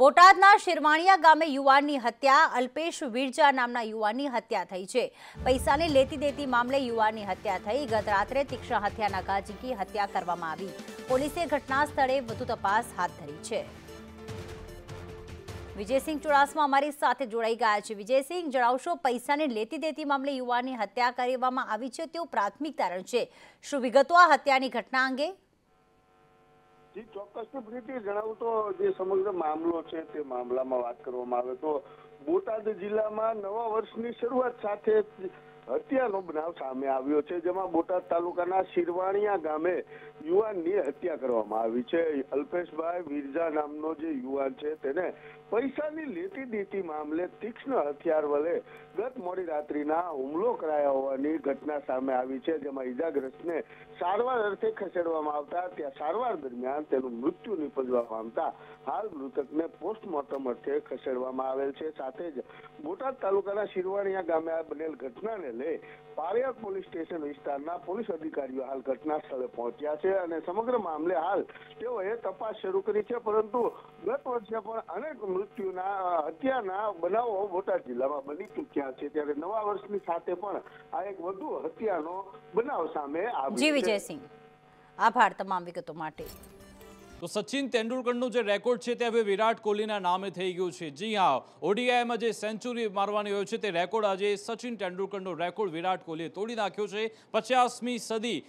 બોટાદના શિરવાણિયા ગામે યુવાનની હત્યા. અલ્પેશ વિરજા નામના યુવાનની હત્યા થઈ છે. પૈસાની લેતી દેતી મામલે યુવાનની હત્યા થઈ. ગત રાત્રે તીક્ષ્ણ હત્યાના ઘા હત્યા કરવામાં આવી. પોલીસે ઘટના સ્થળે વધુ તપાસ હાથ ધરી છે. વિજયસિંહ ચુડાસમા અમારી સાથે જોડાઈ ગયા છે. વિજયસિંહ, જણાવશો, પૈસાની લેતી દેતી મામલે યુવાનની હત્યા કરવામાં આવી છે. તેવું પ્રાથમિક તારણ છે શું વિગતો આ હત્યાની ઘટના અંગે? જી ચોક્કસથી પ્રીતિ જણાવું તો જે સમગ્ર મામલો છે તે મામલામાં વાત કરવામાં આવે તો બોટાદ જિલ્લામાં નવા વર્ષની શરૂઆત સાથે હત્યાનો બનાવ સામે આવ્યો છે, જેમાં બોટાદ તાલુકાના શિરવાણિયા ગામે યુવાનની હત્યા કરવામાં આવી છે. અલ્પેશભાઈ વિરજા નામનો જે યુવાન છે, તેને પૈસાની લેતી દેતી મામલે તીક્ષ્ણ હથિયાર વડે ગત મોડી રાત્રિના હુમલો કરાયા હોવાની ઘટના સામે આવી છે, જેમાં ઈજાગ્રસ્તને સારવાર અર્થે ખસેડવામાં આવતા, ત્યાં સારવાર દરમિયાન તેનું મૃત્યુ નિપજવા પામતા હાલ મૃતકને પોસ્ટમોર્ટમ અર્થે ખસેડવામાં આવેલ છે. સાથે જ બોટાદ તાલુકાના શિરવાણિયા ગામે આ બનેલ ઘટનાને લઈ પાળિયાદ પોલીસ સ્ટેશન વિસ્તારના પોલીસ અધિકારીઓ હાલ ઘટના સ્થળે પહોંચ્યા છે અને સમગ્ર મામલે હાલ તેઓએ તપાસ શરૂ કરી છે પરંતુ ગત વર્ષે પણ અનેક મૃત્યુના હત્યાના બનાવો બોટાદ જિલ્લામાં બની ચૂક્યા છે. ત્યારે નવા વર્ષની સાથે પણ આ એક વધુ હત્યાનો બનાવ સામે આવ્યો છે. વિજયસિંહ. આભાર તમામ વિગતો માટે. તો સચિન તેંડુલકરનું જે રેકોર્ડ છે તે હવે વિરાટ કોહલીના નામે થઈ ગયું છે. જી હા, ઓડીઆઈમાં જે સેન્ચુરી મારવાની હોય છે તે રેકોર્ડ આજે સચિન તેંડુલકરનો રેકોર્ડ વિરાટ કોહલીએ તોડી નાખ્યો છે. પચાસમી સદી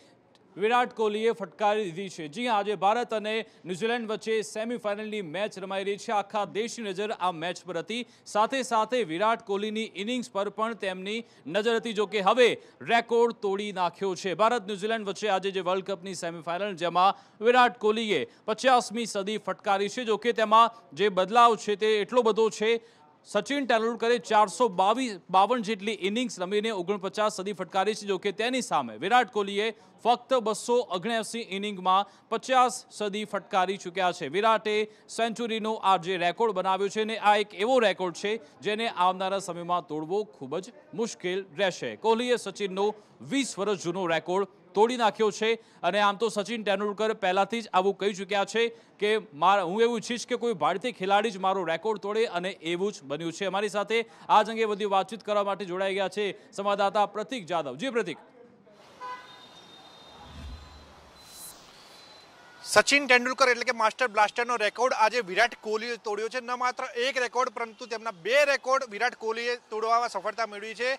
વિરાટ કોહલીએ ફટકારી દીધી છે. જી આજે ભારત અને ન્યૂઝીલેન્ડ વચ્ચે સેમીફાઇનલની મેચ રમાઈ રહી છે. આખા દેશની નજર આ મેચ પર હતી. સાથે સાથે વિરાટ કોહલીની ઇનિંગ્સ પર પણ તેમની નજર હતી. જો કે હવે રેકોર્ડ તોડી નાખ્યો છે. ભારત ન્યૂઝીલેન્ડ વચ્ચે આજે જે વર્લ્ડ કપની સેમીફાઇનલ, જેમાં વિરાટ કોહલીએ પચાસમી સદી ફટકારી છે. જો કે તેમાં જે બદલાવ છે તે એટલો બધો છે સચિન તેંડુલકરે ચારસો બાવન જેટલી ઇનિંગ્સ રમીને ઓગણપચાસ સદી ફટકારી છે જોકે તેની સામે વિરાટ કોહલીએ ફક્ત બસો ઓગણસી ઇનિંગમાં પચાસ સદી ફટકારી ચૂક્યા છે. વિરાટે સેન્ચુરીનો આ જે રેકોર્ડ બનાવ્યો છે ને, આ એક એવો રેકોર્ડ છે જેને આવનારા સમયમાં તોડવો ખૂબ જ મુશ્કેલ રહેશે. કોહલીએ સચિનનો વીસ વર્ષ જૂનો રેકોર્ડ તોડી નાખ્યો છે. અને આમ તો સચિન તેંડુલકર પહેલાથી જ આવું કહી ચૂક્યા છે કે મારા, હું એવું ઈચ્છીશ કે કોઈ ભારતીય ખેલાડી જ મારો રેકોર્ડ તોડે અને એવું જ બન્યું છે. અમારી સાથે આ જ અંગે બધી વાતચીત કરવા માટે જોડાઈ ગયા છે સંવાદદાતા પ્રતિક જાદવ જી પ્રતિક. સચિન તેંડુલકર એટલે કે માસ્ટર બ્લાસ્ટરનો રેકોર્ડ આજે વિરાટ કોહલીએ તોડ્યો છે. ન માત્ર એક રેકોર્ડ, પરંતુ તેમના બે રેકોર્ડ વિરાટ કોહલીએ તોડવામાં સફળતા મેળવી છે.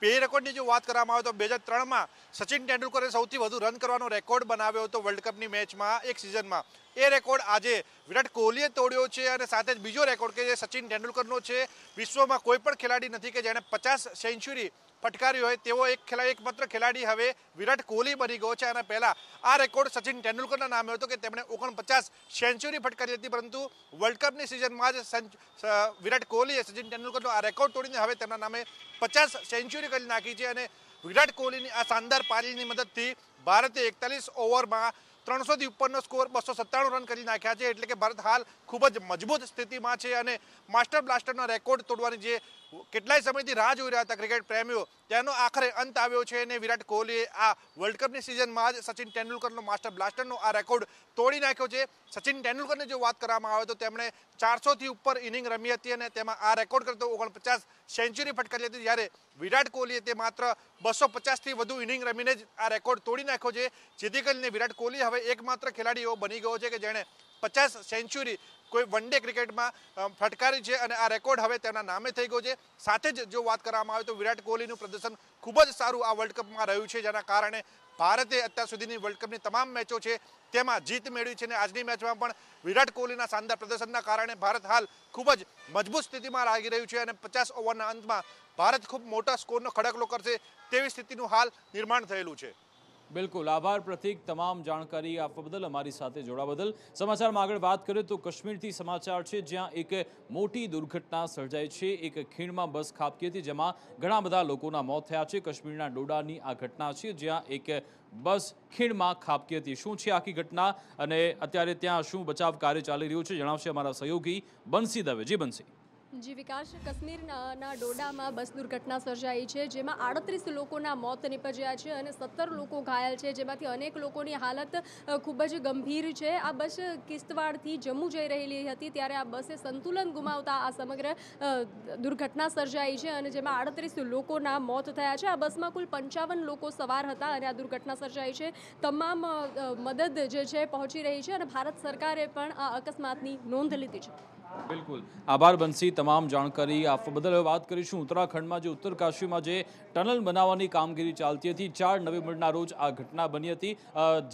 બે રેકોર્ડની જો વાત કરવામાં આવે તો બે હજાર ત્રણમાં સચિન તેંડુલકરે સૌથી વધુ રન કરવાનો રેકોર્ડ બનાવ્યો હતો વર્લ્ડ કપની મેચમાં એક સિઝનમાં એ રેકોર્ડ આજે વિરાટ કોહલીએ તોડ્યો છે અને સાથે જ બીજો રેકોર્ડ કે જે સચિન તેંડુલકરનો છે, વિશ્વમાં કોઈ પણ ખેલાડી નથી કે જેણે પચાસ સેન્ચુરી ફટકારી હોય તેવો એક ખેલા, એકમાત્ર ખેલાડી હવે વિરાટ કોહલી બની ગયો છે. અને પહેલા આ રેકોર્ડ સચિન તેંડુલકરના નામે હતો કે તેમણે ઓગણપચાસ સેન્ચુરી ફટકારી હતી, પરંતુ વર્લ્ડ કપની સિઝનમાં જ વિરાટ કોહલીએ સચિન તેંડુલકરનો આ રેકોર્ડ તોડીને હવે તેમના નામે પચાસ સેન્ચુરી કરી નાખી છે. અને વિરાટ કોહલીની આ શાનદાર પારીની મદદથી ભારતે એકતાલીસ ઓવરમાં ત્રણસોથી ઉપરનો સ્કોર બસો સત્તાણું રન કરી નાખ્યા છે. એટલે કે ભારત હાલ ખૂબ જ મજબૂત સ્થિતિમાં છે અને માસ્ટર બ્લાસ્ટરનો રેકોર્ડ તોડવાની જે કેટલાય સમયથી રાહ જોઈ રહ્યા હતા ક્રિકેટ પ્રેમીઓ તેનો આખરે અંત આવ્યો છે અને વિરાટ કોહલીએ આ વર્લ્ડ કપની સિઝનમાં જ સચિન તેંડુલકરનો માસ્ટર બ્લાસ્ટરનો આ રેકોર્ડ તોડી નાખ્યો છે. સચિન તેંડુલકરની જો વાત કરવામાં આવે તો તેમણે ચારસોથી ઉપર ઇનિંગ રમી હતી અને તેમાં આ રેકોર્ડ કરતો ઓગણપચાસ સેન્ચુરી ફટકારી હતી જ્યારે વિરાટ કોહલીએ તે માત્ર બસો પચાસથી વધુ ઇનિંગ રમીને જ આ રેકોર્ડ તોડી નાખ્યો છે. જેથી કરીને વિરાટ કોહલી હવે એકમાત્ર ખેલાડી એવો બની ગયો છે કે જેણે પચાસ સેન્ચુરી કોઈ વન ડે ક્રિકેટમાં ફટકારી છે અને આ રેકોર્ડ હવે તેના નામે થઈ ગયો છે. સાથે જ જો વાત કરવામાં આવે તો વિરાટ કોહલીનું પ્રદર્શન ખૂબ જ સારું આ વર્લ્ડ કપમાં રહ્યું છે, જેના કારણે ભારતે અત્યાર સુધીની વર્લ્ડ કપની તમામ મેચો છે તેમાં જીત મેળવી છે અને આજની મેચમાં પણ વિરાટ કોહલીના શાનદાર પ્રદર્શનના કારણે ભારત હાલ ખૂબ જ મજબૂત સ્થિતિમાં લાગી રહ્યું છે અને પચાસ ઓવરના અંતમાં ભારત ખૂબ મોટા સ્કોરનો ખડકલો કરશે તેવી સ્થિતિનું હાલ નિર્માણ થયેલું છે. બિલકુલ. આભાર પ્રતિક. તમામ જાણકારી આપવા બદલ અમારી સાથે જોડા બદલ. સમાચારમાં આગળ વાત કરીએ તો કાશ્મીરથી સમાચાર છે, જ્યાં એક મોટી દુર્ઘટના સર્જાઈ છે. એક ખીણમાં બસ ખાબકી હતી, જેમાં ઘણા બધા લોકોના મોત થયા છે. કાશ્મીરના ડોડાની આ ઘટના છે, જ્યાં એક બસ ખીણમાં ખાબકી હતી. શું છે આખી ઘટના અને અત્યારે ત્યાં શું બચાવ કાર્ય ચાલી રહ્યું છે? જણાવશે અમારા સહયોગી બંસી દવે. જી બંસી. જી, વિકાસ કાશ્મીરના ડોડામાં બસ દુર્ઘટના સર્જાઈ છે, જેમાં આડત્રીસ લોકોના મોત નિપજ્યા છે અને સત્તર લોકો ઘાયલ છે, જેમાંથી અનેક લોકોની હાલત ખૂબ જ ગંભીર છે. આ બસ કિસ્તવાડથી જમ્મુ જઈ રહેલી હતી, ત્યારે આ બસે સંતુલન ગુમાવતા આ સમગ્ર દુર્ઘટના સર્જાઈ છે અને જેમાં આડત્રીસ લોકોના મોત થયા છે. આ બસમાં કુલ પંચાવન લોકો સવાર હતા અને આ દુર્ઘટના સર્જાઈ છે. તમામ મદદ જે છે, પહોંચી રહી છે અને ભારત સરકારે પણ આ અકસ્માતની નોંધ લીધી છે. બિલકુલ. આભાર બનશી તમામ જાણકારી. આપવા બદલ હવે વાત કરીશું ઉત્તરાખંડમાં, જે ઉત્તર કાશીમાં જે ટનલ બનાવવાની કામગીરી ચાલતી હતી. ચાર નવેમ્બરના રોજ આ ઘટના બની હતી.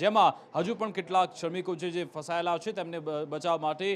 જેમાં હજુ પણ કેટલાક શ્રમિકો છે જે ફસાયેલા છે તેમને બચાવ માટે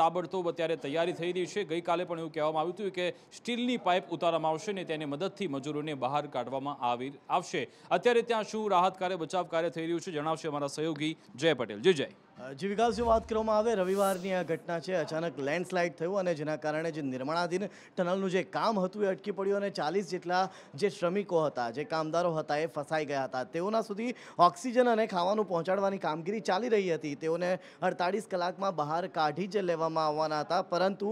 તાબડતોબ અત્યારે તૈયારી થઈ રહી છે. ગઈકાલે પણ એવું કહેવામાં આવ્યું હતું કે સ્ટીલની પાઇપ ઉતારવામાં આવશે ને તેની મદદથી મજૂરોને બહાર કાઢવામાં આવી આવશે. અત્યારે ત્યાં શું રાહત કાર્ય, બચાવ કાર્ય થઈ રહ્યું છે? જણાવશે અમારા સહયોગી જય પટેલ. જી જય. જે વિકાસજી વાત કરવામાં આવે, રવિવારની આ ઘટના છે, અચાનક લેન્ડસ્લાઇડ થયું અને જેના કારણે જે નિર્માણાધીન ટનલનું જે કામ હતું એ અટકી પડ્યું અને ચાલીસ જેટલા જે શ્રમિકો હતા, જે કામદારો હતા એ ફસાઈ ગયા હતા. તેઓના સુધી ઓક્સિજન અને ખાવાનું પહોંચાડવાની કામગીરી ચાલી રહી હતી. તેઓને અડતાળીસ કલાકમાં બહાર કાઢી જ લેવામાં આવવાના હતા, પરંતુ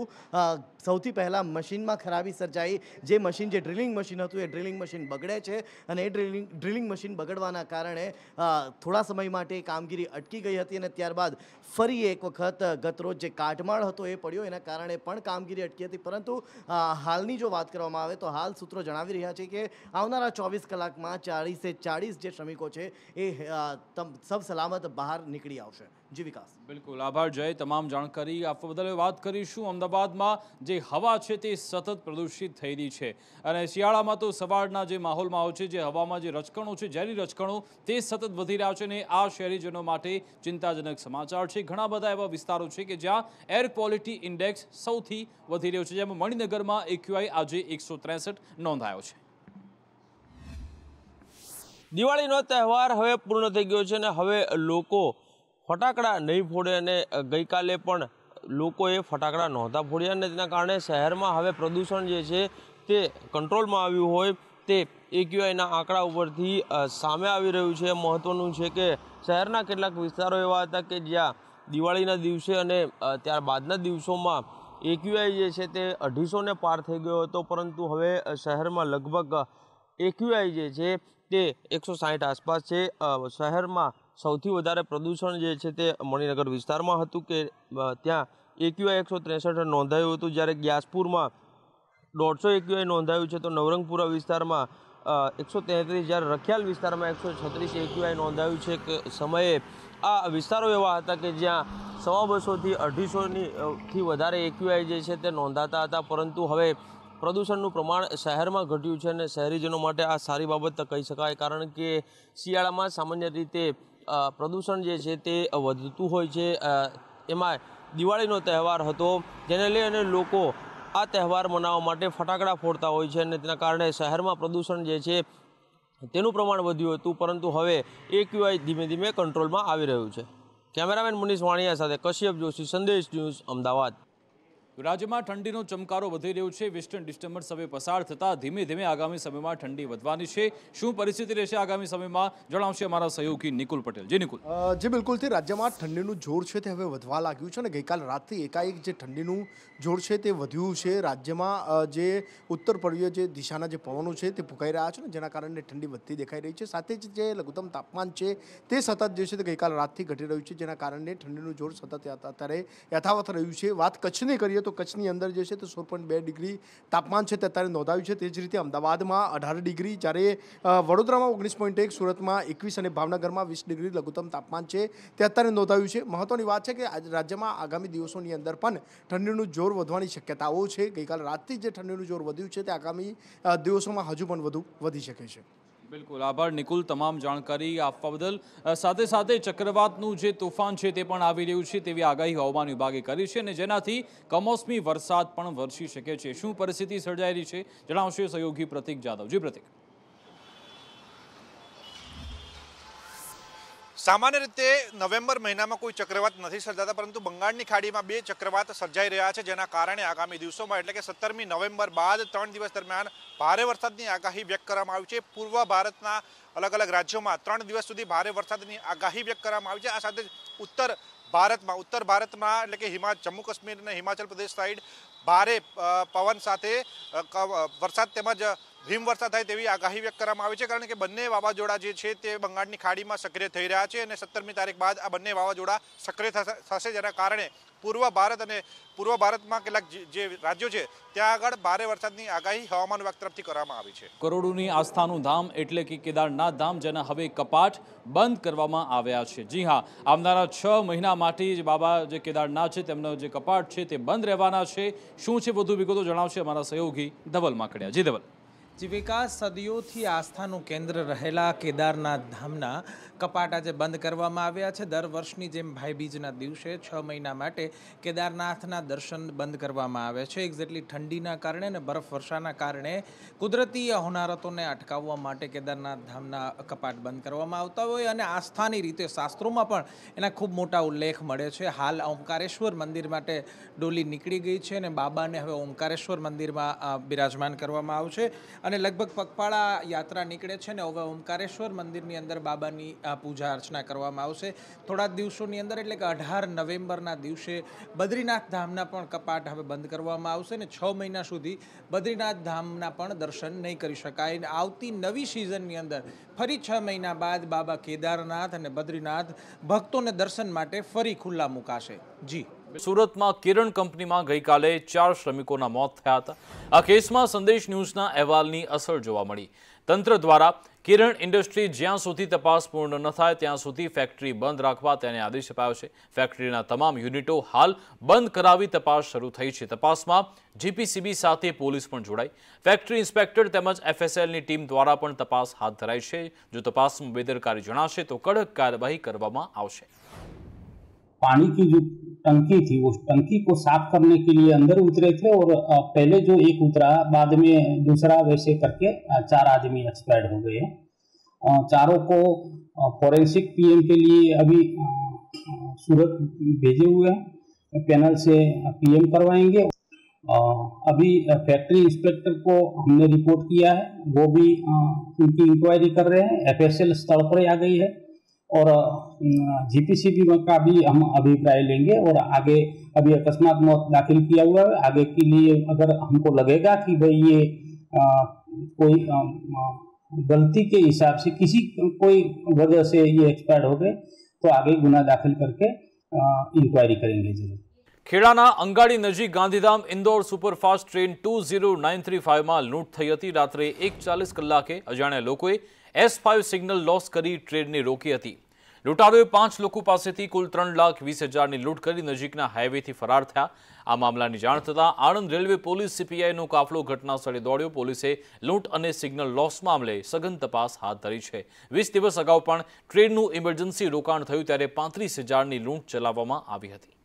સૌથી પહેલાં મશીનમાં ખરાબી સર્જાઈ. જે મશીન, જે ડ્રિલિંગ મશીન હતું એ ડ્રિલિંગ મશીન બગડે છે અને એ ડ્રિલિંગ ડ્રિલિંગ મશીન બગડવાના કારણે થોડા સમય માટે કામગીરી અટકી ગઈ હતી અને ત્યારબાદ ફરી એક વખત ગતરોજ જે કાટમાળ હતો એ પડ્યો. એના કારણે પણ કામગીરી અટકી હતી. પરંતુ હાલની જો વાત કરવામાં આવે તો હાલ સૂત્રો જણાવી રહ્યા છે કે આવનારા ચોવીસ કલાકમાં ચાળીસે ચાળીસ જે શ્રમિકો છે એ સબ સલામત બહાર નીકળી આવશે. જી વિકાસ. બિલકુલ આભાર જય તમામ જાણકારી આપવા બદલ વાત કરીશું. અમદાવાદમાં જે હવા છે તે સતત પ્રદૂષિત થઈ રહી છે. અને શિયાળામાં તો સવારના જે માહોલમાં હોય છે જે હવામાં જે રચકણો છે ઝેરી રચકણો તે સતત વધી રહ્યા છે અને આ શહેરીજનો માટે ચિંતાજનક સમાચાર છે. ઘણા બધા એવા વિસ્તારો છે કે જ્યાં એર ક્વોલિટી ઇન્ડેક્સ સૌથી વધી રહ્યો છે જેમાં મણિનગરમાં એક્યુઆઈ આજે એકસો ત્રેસઠ નોંધાયો છે. દિવાળીનો તહેવાર હવે પૂર્ણ થઈ ગયો છે અને હવે લોકો ફટાકડા નહીં ફોડે અને ગઈકાલે પણ લોકોએ ફટાકડા નહોતા ફોડ્યા અને તેના કારણે શહેરમાં હવે પ્રદૂષણ જે છે તે કંટ્રોલમાં આવ્યું હોય તે એક્યુઆઈના આંકડા ઉપરથી સામે આવી રહ્યું છે. મહત્ત્વનું છે કે શહેરના કેટલાક વિસ્તારો એવા હતા કે જ્યાં દિવાળીના દિવસે અને ત્યારબાદના દિવસોમાં એક્યુઆઈ જે છે તે અઢીસોને પાર થઈ ગયો હતો, પરંતુ હવે શહેરમાં લગભગ એક્યુઆઈ જે છે તે એકસો સાહીઠ આસપાસ છે. શહેરમાં સૌથી વધારે પ્રદૂષણ જે છે તે મણિનગર વિસ્તારમાં હતું કે ત્યાં એક્યુઆઈ એકસો ત્રેસઠ નોંધાયું હતું. જ્યારે ગ્યાસપુરમાં દોઢસો એક્યુઆઈ નોંધાયું છે, તો નવરંગપુરા વિસ્તારમાં એકસો તેત્રીસ જ્યારે રખિયાલ વિસ્તારમાં એકસો છત્રીસ એક્યુઆઈ નોંધાયું છે કે સમયે. આ વિસ્તારો એવા હતા કે જ્યાં સવા બસોથી અઢીસોની થી વધારે એક્યુઆઈ જે છે તે નોંધાતા હતા. પરંતુ હવે પ્રદૂષણનું પ્રમાણ શહેરમાં ઘટ્યું છે અને શહેરીજનો માટે આ સારી બાબત કહી શકાય. કારણ કે શિયાળામાં સામાન્ય રીતે પ્રદૂષણ જે છે તે વધતું હોય છે. એમાં દિવાળીનો તહેવાર હતો, જેને લઈને લોકો આ તહેવાર મનાવવા માટે ફટાકડા ફોડતા હોય છે અને તેના કારણે શહેરમાં પ્રદૂષણ જે છે તેનું પ્રમાણ વધ્યું હતું, પરંતુ હવે એ ક્યુઆઈ ધીમે ધીમે કંટ્રોલમાં આવી રહ્યું છે. કેમેરામેન મુનીશ વાણિયા સાથે કશ્યપ જોશી, સંદેશ ન્યૂઝ અમદાવાદ. રાજ્યમાં ઠંડીનો ચમકારો વધી રહ્યો છે. વેસ્ટર્ન ડિસ્ટર્બન્સ હવે પસાર થતા ધીમે ધીમે આગામી સમયમાં ઠંડી વધવાની છે. શું પરિસ્થિતિ રહેશે આગામી સમયમાં? જણાવશે અમારા સહયોગી નિકુલ પટેલ. જી નિકુલ. જે બિલકુલથી રાજ્યમાં ઠંડીનું જોર છે તે હવે વધવા લાગ્યું છે અને ગઈકાલ રાતથી એકાએક જે ઠંડીનું જોર છે તે વધ્યું છે. રાજ્યમાં જે ઉત્તર પૂર્વીય જે દિશાના જે પવનો છે તે ફૂંકાઈ રહ્યા છે ને જેના કારણે ઠંડી વધતી દેખાઈ રહી છે. સાથે જ જે લઘુત્તમ તાપમાન છે તે સતત જે છે તે ગઈકાલ રાતથી ઘટી રહ્યું છે, જેના કારણે ઠંડીનું જોર સતત અત્યારે યથાવત રહ્યું છે. વાત કચ્છની કરીએ તો કચ્છની અંદર જે છે તે સોળ પોઈન્ટ બે ડિગ્રી તાપમાન છે તે અત્યારે નોંધાયું છે. તે જ રીતે અમદાવાદમાં અઢાર ડિગ્રી જ્યારે વડોદરામાં ઓગણીસ પોઈન્ટ એક, સુરતમાં એકવીસ અને ભાવનગરમાં વીસ ડિગ્રી લઘુત્તમ તાપમાન છે તે અત્યારે નોંધાયું છે. મહત્વની વાત છે કે રાજ્યમાં આગામી દિવસોની અંદર પણ ઠંડીનું જોર વધવાની શક્યતાઓ છે. ગઈકાલ રાતથી જે ઠંડીનું જોર વધ્યું છે તે આગામી દિવસોમાં હજુ પણ વધુ વધી શકે છે. બિલકુલ. આભાર નિકુલ તમામ જાણકારી આપવા બદલ. સાથે સાથે ચક્રવાતનું જે તોફાન છે તે પણ આવી રહ્યું છે તેવી આગાહી હવામાન વિભાગે કરી છે અને જેનાથી કમોસમી વરસાદ પણ વરસી શકે છે. શું પરિસ્થિતિ સર્જાયેલી છે? જણાવશે સહયોગી પ્રતિક જાદવ જી પ્રતિક. સામાન્ય રીતે નવેમ્બર મહિનામાં કોઈ ચક્રવાત નથી સર્જાતા, પરંતુ બંગાળની ખાડીમાં બે ચક્રવાત સર્જાઈ રહ્યા છે, જેના કારણે આગામી દિવસોમાં, એટલે કે સત્તરમી નવેમ્બર બાદ ત્રણ દિવસ દરમિયાન ભારે વરસાદની આગાહી વ્યક્ત કરવામાં આવી છે. પૂર્વ ભારતના અલગ અલગ રાજ્યોમાં ત્રણ દિવસ સુધી ભારે વરસાદની આગાહી વ્યક્ત કરવામાં આવી છે. આ સાથે ઉત્તર ભારતમાં ઉત્તર ભારતમાં, એટલે કે હિમા, જમ્મુ કાશ્મીર અને હિમાચલ પ્રદેશ સાઈડ ભારે પવન સાથે વરસાદ તેમજ હિમવર્ષા થાય તેવી આગાહી વ્યક્ત કરવામાં આવી છે, કારણ કે બંને વાવાઝોડા જે છે તે બંગાળની ખાડીમાં સક્રિય થઈ રહ્યા છે અને સત્તરમી તારીખ બાદ આ બંને વાવાઝોડા સક્રિય થશે- જેના કારણે પૂર્વ ભારત અને પૂર્વ ભારતમાં કેટલાક જે રાજ્યો છે, ત્યાં આગળ ભારે વરસાદની આગાહી હવામાન વિભાગ તરફથી કરવામાં આવી છે. કરોડોની આસ્થાનું ધામ એટલે કે કેદારનાથ ધામ, જેના હવે કપાટ બંધ કરવામાં આવ્યા છે. જી હા, આવનારા છ મહિના માટે જે બાબા જે કેદારનાથ છે, તેમનો જે કપાટ છે તે બંધ રહેવાના છે. શું છે વધુ વિગતો જણાવશે અમારા સહયોગી ધવલ માકડિયા જી ધવલ. જીવિકા સદીઓથી આસ્થાનું કેન્દ્ર રહેલા કેદારનાથ ધામના કપાટ આજે બંધ કરવામાં આવ્યા છે, દર વર્ષની જેમ ભાઈબીજના દિવસે છ મહિના માટે કેદારનાથના દર્શન બંધ કરવામાં આવે છે. એક્ઝેક્ટલી ઠંડીના કારણે અને બરફ વર્ષાના કારણે કુદરતી હોનારતોને અટકાવવા માટે કેદારનાથ ધામના કપાટ બંધ કરવામાં આવતા હોય અને આસ્થાની રીતે શાસ્ત્રોમાં પણ એના ખૂબ મોટા ઉલ્લેખ મળે છે. હાલ ઓમકારેશ્વર મંદિર માટે ડોલી નીકળી ગઈ છે અને બાબાને હવે ઓમકારેશ્વર મંદિરમાં બિરાજમાન કરવામાં આવશે. અને લગભગ પગપાળા યાત્રા નીકળે છે ને હવે ઓમકારેશ્વર મંદિરની અંદર બાબાની પૂજા અર્ચના કરવામાં આવશે. થોડા દિવસોની અંદર, એટલે કે અઢાર નવેમ્બરના દિવસે બદ્રીનાથ ધામના પણ કપાટ હવે બંધ કરવામાં આવશે ને છ મહિના સુધી બદ્રીનાથ ધામના પણ દર્શન નહીં કરી શકાય. આવતી નવી સિઝનની અંદર ફરી છ મહિના બાદ બાબા કેદારનાથ અને બદ્રીનાથ ભક્તોને દર્શન માટે ફરી ખુલ્લા મુકાશે. જી. સુરતમાં કિરણ કંપનીમાં ગઈકાલે ચાર શ્રમિકોના મોત થયા હતા. આ કેસમાં સંદેશ ન્યૂઝના અહેવાલની અસર જોવા મળી. તંત્ર દ્વારા કિરણ ઇન્ડસ્ટ્રી જ્યાં સુધી તપાસ પૂર્ણ ન થાય, ત્યાં સુધી ફેક્ટરી બંધ રાખવા તેને આદેશ અપાયો છે. ફેક્ટરીના તમામ યુનિટો હાલ બંધ કરાવી તપાસ શરૂ થઈ છે. તપાસમાં જીપીસીબી સાથે પોલીસ પણ જોડાઈ. ફેક્ટરી ઇન્સ્પેક્ટર તેમજ એફએસએલની ટીમ દ્વારા પણ તપાસ હાથ ધરાઈ છે. જો તપાસમાં બેદરકારી જણાશે તો કડક કાર્યવાહી કરવામાં આવશે. पानी की जो टंकी थी, उस टंकी को साफ़ करने के लिए अंदर उतरे थे और पहले जो एक उतरा, बाद में दूसरा वैसे करके चार आदमी एक्सपायर्ड हो गए चारों को फॉरेंसिक पीएम के लिए अभी सूरत भेजे हुए हैं। पैनल से पीएम करवाएँगे। अभी फैक्ट्री इंस्पेक्टर को हमने रिपोर्ट किया है। वो भी उनकी इंक्वायरी कर रहे हैं। एफएसएल स्थल पर आ गई है। और जीपीसीबी का भी हम अभिप्राय लेंगे और आगे अभी अकस्मात मौत दाखिल किया हुआ है आगे के लिए अगर हमको लगेगा कि भाई ये अ, कोई अ, अ, गलती के हिसाब से किसी कोई वजह से ये एक्सपायर्ड हो गए तो आगे गुना दाखिल करके इंक्वायरी करेंगे जरूर ખેડાના અંગાડી નજીક Gandhidham Indore superfast train two zero nine three ફાઇવમાં લૂંટ થઈ હતી રાત્રે એક ચાલીસ કલાકે અજાણ્યા લોકોએ એસ ફાઇવ સિગ્નલ લોસ કરી ટ્રેનને રોકી હતી. લૂંટારોએ પાંચ લોકો પાસેથી કુલ ત્રણ લાખ વીસ હજારની લૂંટ કરી નજીકના હાઈવેથી ફરાર થયા. આ મામલાની જાણ થતાં આણંદ રેલવે પોલીસ સીપીઆઈનો કાફલો ઘટના સ્થળે દોડ્યો. પોલીસે લૂંટ અને સિગ્નલ લોસ મામલે સઘન તપાસ હાથ ધરી છે. વીસ દિવસ અગાઉ પણ ટ્રેનનું ઇમરજન્સી રોકાણ થયું ત્યારે પાંત્રીસ હજારની લૂંટ ચલાવવામાં આવી હતી.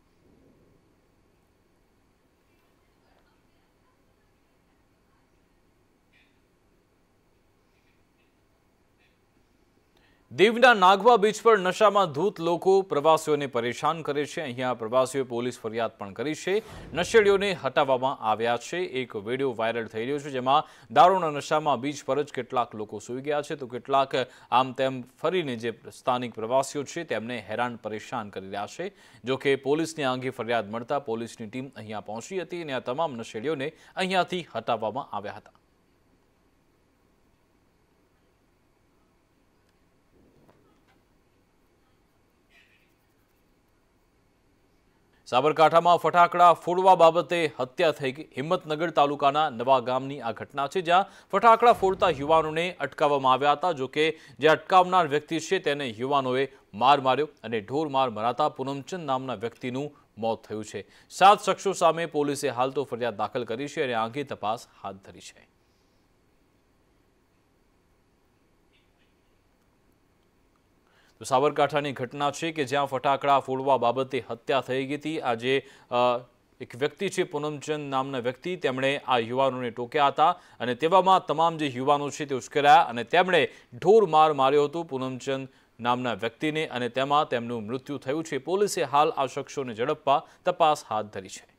દીવના નાગવા બીચ પર નશામાં ધૂત લોકો પ્રવાસીઓને પરેશાન કરે છે. અહીંયા પ્રવાસીઓએ પોલીસ ફરિયાદ પણ કરી છે. નશેડીઓને હટાવવામાં આવ્યા છે. એક વીડિયો વાયરલ થઈ રહ્યો છે જેમાં દારૂના નશામાં બીચ પર જ કેટલાક લોકો સૂઈ ગયા છે. તો કેટલાક આમ તેમ ફરીને જે સ્થાનિક પ્રવાસીઓ છે તેમને હેરાન પરેશાન કરી રહ્યા છે. જોકે પોલીસને પોલીસની આ અંગે ફરિયાદ મળતા પોલીસની ટીમ અહીંયા પહોંચી હતી અને આ તમામ નશેડીઓને અહીંયાથી હટાવવામાં આવ્યા હતા. સાબરકાંઠામાં ફટાકડા ફોડવા બાબતે હત્યા થઈ ગઈ. હિંમતનગર તાલુકાના નવા ગામની આ ઘટના છે, જ્યાં ફટાકડા ફોડતા યુવાનોને અટકાવવામાં આવ્યા હતા. જોકે જે અટકાવનાર વ્યક્તિ છે, તેને યુવાનોએ માર માર્યો અને ઢોર માર મરાતા પૂનમચંદ નામના વ્યક્તિનું મોત થયું છે. સાત શખ્સો સામે પોલીસે હાલ તો ફરિયાદ દાખલ કરી છે અને આ અંગે તપાસ હાથ ધરી છે. તો સાબરકાંઠાની ઘટના છે કે જ્યાં ફટાકડા ફોડવા બાબતે હત્યા થઈ ગઈ હતી. આજે એક વ્યક્તિ છે, પૂનમચંદ નામના વ્યક્તિ. તેમણે આ યુવાનોને ટોક્યા હતા અને તેવામાં તમામ જે યુવાનો છે તે ઉશ્કેરાયા અને તેમણે ઢોર માર માર્યો હતો પૂનમચંદ નામના વ્યક્તિને અને તેમાં તેમનું મૃત્યુ થયું છે. પોલીસે હાલ આ શખ્સોને ઝડપવા તપાસ હાથ ધરી છે.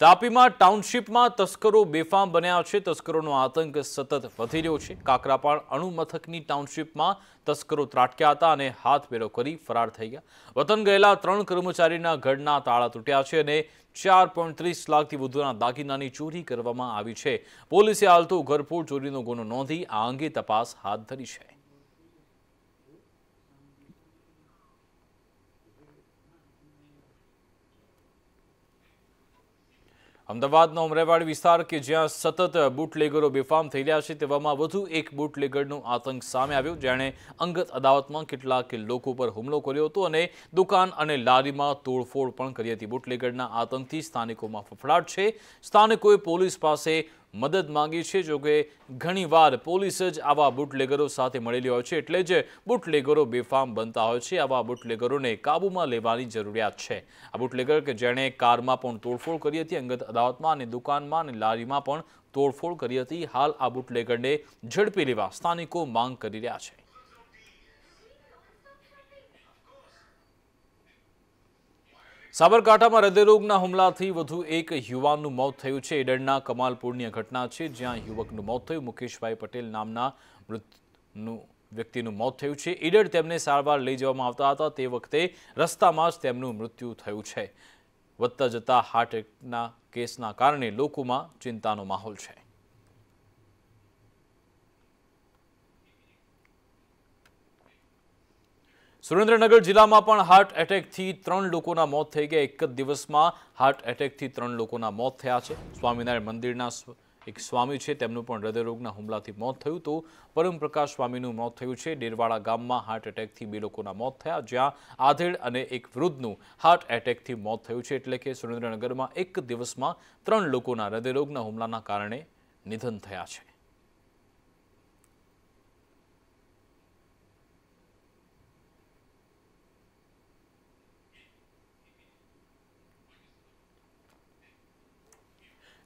તાપીમાં ટાઉનશીપમાં તસ્કરો બેફામ બન્યા છે. તસ્કરોનો આતંક સતત વધી રહ્યો છે. કાકરાપાળ અણુમથકની ટાઉનશીપમાં તસ્કરો ત્રાટક્યા હતા અને હાથ બેરો કરી ફરાર થઈ ગયા. વતન ગયેલા ત્રણ કર્મચારીના ઘરના તાળા તૂટ્યા છે અને ચાર પોઈન્ટ ત્રીસ લાખથી વધુના દાગીનાની ચોરી કરવામાં આવી છે. પોલીસે હાલ તો ઘરફોડ ચોરીનો ગુનો નોંધી આ અંગે તપાસ હાથ ધરી છે. અમદાવાદનો અમરેવાડી વિસ્તાર કે જ્યાં સતત બુટલેગરો બેફામ થઈ રહ્યા છે, તેવામાં વધુ એક બુટલેગરનો આતંક સામે આવ્યો. જેણે અંગત અદાવતમાં કેટલાક લોકો પર હુમલો કર્યો હતો અને દુકાન અને લારીમાં તોડફોડ પણ કરી હતી. બુટલેગરના આતંકથી સ્થાનિકોમાં ફફડાટ છે. સ્થાનિકોએ પોલીસ પાસે મદદ માંગી છે જોકે ઘણીવાર પોલીસ જ આવા બુટલેગરો સાથે મળેલી હોય છે, એટલે જ બુટલેગરો બેફામ બનતા હોય છે. આવા બુટલેગરોને કાબૂમાં લેવાની જરૂરિયાત છે. આ બુટલેગર કે જેણે કારમાં પણ તોડફોડ કરી હતી, અંગત અદાવતમાં અને દુકાનમાં અને લારીમાં પણ તોડફોડ કરી હતી, હાલ આ બુટલેગરને ઝડપી લેવા સ્થાનિકો માંગ કરી રહ્યા છે. સાબરકાંઠામાં હૃદયરોગના હુમલાથી વધુ એક યુવાનનું મોત થયું છે. ઈડરના કમાલપુરની ઘટના છે, જ્યાં યુવકનું મોત થયું. મુકેશભાઈ પટેલ નામના મૃતનું વ્યક્તિનું મોત થયું છે. ઈડર તેમને સારવાર લઈ જવામાં આવતા હતા. તે વખતે રસ્તામાં જ તેમનું મૃત્યુ થયું છે. વધતા જતા હાર્ટ એટેકના કેસના કારણે લોકોમાં ચિંતાનો માહોલ છે. સુરેન્દ્રનગર જિલ્લામાં પણ હાર્ટ એટેકથી ત્રણ લોકોના મોત થઈ ગયા. એક જ દિવસમાં હાર્ટ એટેકથી ત્રણ લોકોના મોત થયા છે. સ્વામિનારાયણ મંદિરના એક સ્વામી છે. તેમનું પણ હૃદયરોગના હુમલાથી મોત થયું તો પરમપ્રકાશ સ્વામીનું મોત થયું છે. ડેરવાડા ગામમાં હાર્ટ એટેકથી બે લોકોના મોત થયા. જ્યાં આધેડ અને એક વૃદ્ધનું હાર્ટ એટેકથી મોત થયું છે. એટલે કે સુરેન્દ્રનગરમાં એક દિવસમાં ત્રણ લોકોના હૃદયરોગના હુમલાના કારણે નિધન થયા છે.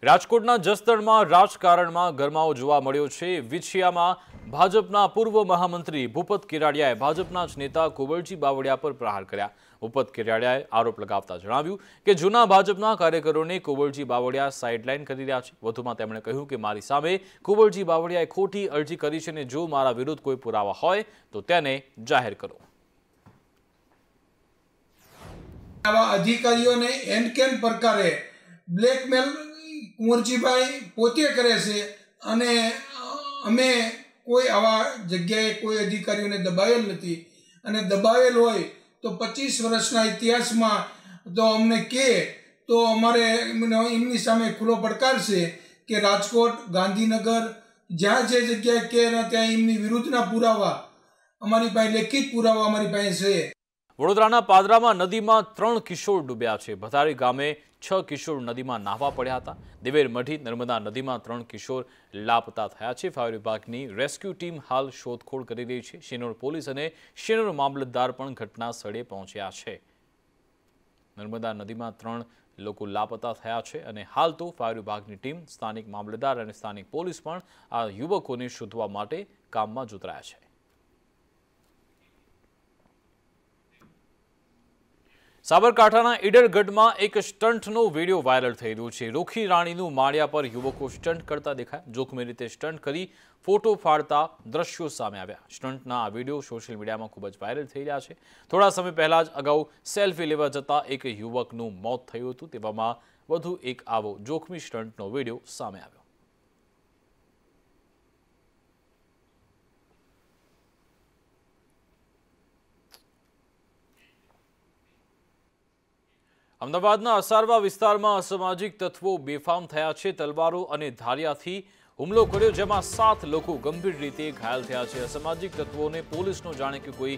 રાજકોટના જસદણમાં રાજકારણમાં ગરમાવો જોવા મળ્યો છે. વિછિયામાં ભાજપના પૂર્વ મહામંત્રી ભૂપત કેરાડિયાએ ભાજપના જ નેતા કુંવરજી બાવળિયા પર પ્રહાર કર્યા. ભૂપત કેરાડિયાએ આરોપ લગાવતા જણાવ્યું કે જૂના ભાજપના કાર્યકરોને કુંવરજી બાવળિયા સાઇડલાઇન કરી રહ્યા છે. વધુમાં તેમણે કહ્યું કે મારી સામે કુંવરજી બાવળિયાએ ખોટી અરજી કરી છે અને જો મારા વિરુદ્ધ કોઈ પુરાવા હોય તો તેને જાહેર કરો. અધિકારીઓને એન કેન પ્રકારે બ્લેકમેલ કુંવરજીભાઈ પોતે કરે છે અને અમે કોઈ આવા જગ્યાએ કોઈ અધિકારીઓને દબાવેલ નથી. અને દબાવેલ હોય તો પચીસ વર્ષના ઇતિહાસમાં તો અમને કહે તો અમારે એમની સામે ખુલ્લો પડકાર છે કે રાજકોટ, ગાંધીનગર, જ્યાં જે જગ્યાએ કે ત્યાં એમની વિરુદ્ધના પુરાવા, અમારી પાસે લેખિત પુરાવા અમારી પાસે છે. વડોદરાના પાદરામાં નદીમાં ત્રણ કિશોર ડૂબ્યા છે. ભથારી ગામે છ કિશોર નદીમાં નાહવા પડ્યા હતા. દિવેર મઢી નર્મદા નદીમાં ત્રણ કિશોર લાપતા થયા છે. ફાયર વિભાગની રેસ્ક્યુ ટીમ હાલ શોધખોળ કરી રહી છે. શેનોર પોલીસ અને શેનોર મામલતદાર પણ ઘટના સ્થળે પહોંચ્યા છે. નર્મદા નદીમાં ત્રણ લોકો લાપતા થયા છે અને હાલ તો ફાયર વિભાગની ટીમ, સ્થાનિક મામલતદાર અને સ્થાનિક પોલીસ પણ આ યુવકોને શોધવા માટે કામમાં જોતરાયા છે. સાબરકાંઠાના ઈડરગઢમાં એક સ્ટન્ટનો વીડિયો વાયરલ થઈ રહ્યો છે. રોખી રાણીનું માળિયા પર યુવકો સ્ટન્ટ કરતા દેખાય. જોખમી રીતે સ્ટન્ટ કરી ફોટો ફાડતા દ્રશ્યો સામે આવ્યા. સ્ટન્ટના આ વીડિયો સોશિયલ મીડિયામાં ખૂબ જ વાયરલ થઈ રહ્યા છે. થોડા સમય પહેલા જ અગાઉ સેલ્ફી લેવા જતા એક યુવકનું મોત થયું હતું. તેવામાં વધુ એક આવો જોખમી સ્ટન્ટનો વીડિયો સામે આવ્યો. અમદાવાદના અસારવા વિસ્તારમાં અસામાજિક તત્વો બેફામ થયા છે. તલવારો અને ધારિયાથી હુમલો કર્યો, જેમાં સાત લોકો ગંભીર રીતે ઘાયલ થયા છે. અસામાજિક તત્વોને પોલીસનો જાણે કે કોઈ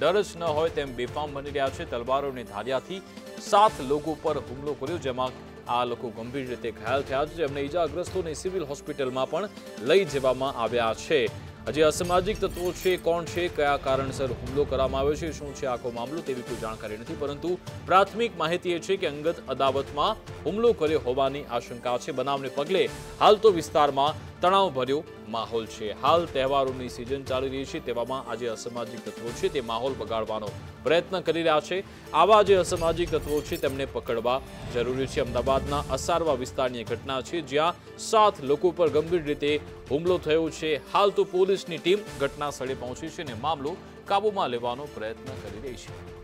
ડર જ ન હોય તેમ બેફામ બની રહ્યા છે. તલવારો અને ધારિયાથી સાત લોકો પર હુમલો કર્યો, જેમાં આ લોકો ગંભીર રીતે ઘાયલ થયા છે. જેમને ઇજાગ્રસ્તોને સિવિલ હોસ્પિટલમાં પણ લઈ જવામાં આવ્યા છે. હજી અસામાજિક તત્વો છે, કોણ છે, કયા કારણસર હુમલો કરવામાં આવ્યો છે, શું છે આખો મામલો તેવી કોઈ જાણકારી નથી, પરંતુ પ્રાથમિક માહિતી એ છે કે અંગત અદાવતમાં હુમલો કર્યો હોવાની આશંકા છે. બનાવને પગલે હાલ તો વિસ્તારમાં તણાવભર્યો માહોલ છે. હાલ તહેવારોની સિઝન ચાલી રહી છે. તેવામાં આજે અસામાજિક તત્વો છે. તે માહોલ બગાડવાનો પ્રયત્ન કરી રહ્યા છે. આવા જે અસામાજિક તત્વો છે, તેમને પકડવા જરૂરી છે. અમદાવાદના અસારવા વિસ્તારની ઘટના છે, જ્યાં સાત લોકો પર ગંભીર રીતે હુમલો થયો છે. હાલ તો પોલીસની ટીમ ઘટના સ્થળે પહોંચી છે અને મામલો કાબૂમાં લેવાનો પ્રયત્ન કરી રહી છે.